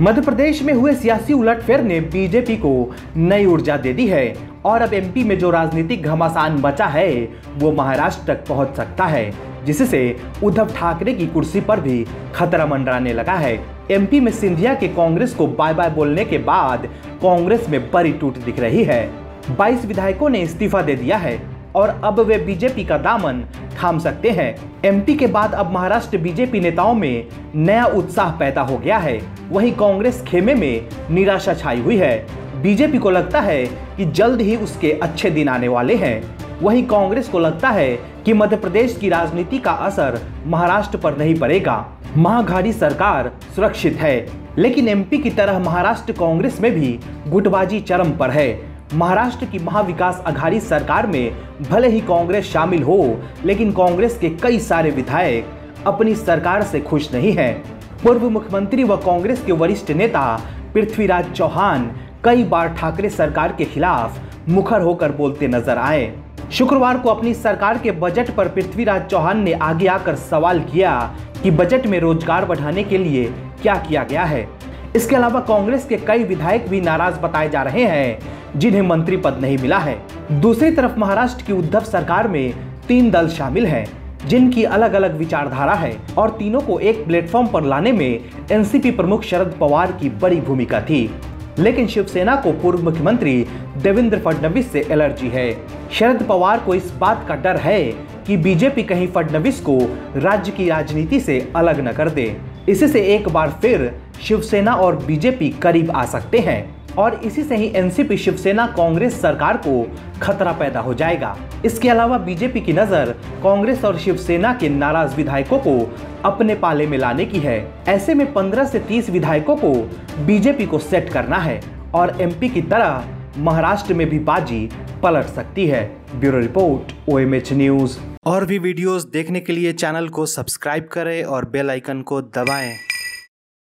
मध्य प्रदेश में हुए सियासी उलटफेर ने बीजेपी को नई ऊर्जा दे दी है और अब एमपी में जो राजनीतिक घमासान बचा है, वो महाराष्ट्र तक पहुँच सकता है, जिससे उद्धव ठाकरे की कुर्सी पर भी खतरा मंडराने लगा है। एमपी में सिंधिया के कांग्रेस को बाय बाय बोलने के बाद कांग्रेस में बड़ी टूट दिख रही है। 22 विधायकों ने इस्तीफा दे दिया है और अब वे बीजेपी का दामन थाम सकते हैं। एमपी के बाद अब महाराष्ट्र बीजेपी नेताओं में नया उत्साह पैदा हो गया है। वहीं कांग्रेस खेमे में निराशा छाई हुई है। बीजेपी को लगता है कि जल्द ही उसके अच्छे दिन आने वाले हैं। वहीं कांग्रेस को लगता है कि मध्य प्रदेश की राजनीति का असर महाराष्ट्र पर नहीं पड़ेगा। महाघाड़ी सरकार सुरक्षित है, लेकिन एमपी की तरह महाराष्ट्र कांग्रेस में भी गुटबाजी चरम पर है। महाराष्ट्र की महाविकास अघाड़ी सरकार में भले ही कांग्रेस शामिल हो, लेकिन कांग्रेस के कई सारे विधायक अपनी सरकार से खुश नहीं हैं। पूर्व मुख्यमंत्री व कांग्रेस के वरिष्ठ नेता पृथ्वीराज चौहान कई बार ठाकरे सरकार के खिलाफ मुखर होकर बोलते नज़र आए। शुक्रवार को अपनी सरकार के बजट पर पृथ्वीराज चौहान ने आगे आकर सवाल किया कि बजट में रोज़गार बढ़ाने के लिए क्या किया गया है। इसके अलावा कांग्रेस के कई विधायक भी नाराज़ बताए जा रहे हैं, जिन्हें मंत्री पद नहीं मिला है। दूसरी तरफ़ महाराष्ट्र की उद्धव सरकार में तीन दल शामिल हैं, जिनकी अलग अलग विचारधारा है और तीनों को एक प्लेटफॉर्म पर लाने में एनसीपी प्रमुख शरद पवार की बड़ी भूमिका थी। लेकिन शिवसेना को पूर्व मुख्यमंत्री देवेंद्र फडणवीस से एलर्जी है। शरद पवार को इस बात का डर है कि बीजेपी कहीं फडणवीस को राज्य की राजनीति से अलग न कर दे। इससे एक बार फिर शिवसेना और बीजेपी करीब आ सकते हैं और इसी से ही एनसीपी शिवसेना कांग्रेस सरकार को खतरा पैदा हो जाएगा। इसके अलावा बीजेपी की नज़र कांग्रेस और शिवसेना के नाराज़ विधायकों को अपने पाले में लाने की है। ऐसे में 15 से 30 विधायकों को बीजेपी को सेट करना है और एमपी की तरह महाराष्ट्र में भी बाजी पलट सकती है। ब्यूरो रिपोर्ट ओएमएच न्यूज़ और भी वीडियोस देखने के लिए चैनल को सब्सक्राइब करें और बेल आइकन को दबाएँ।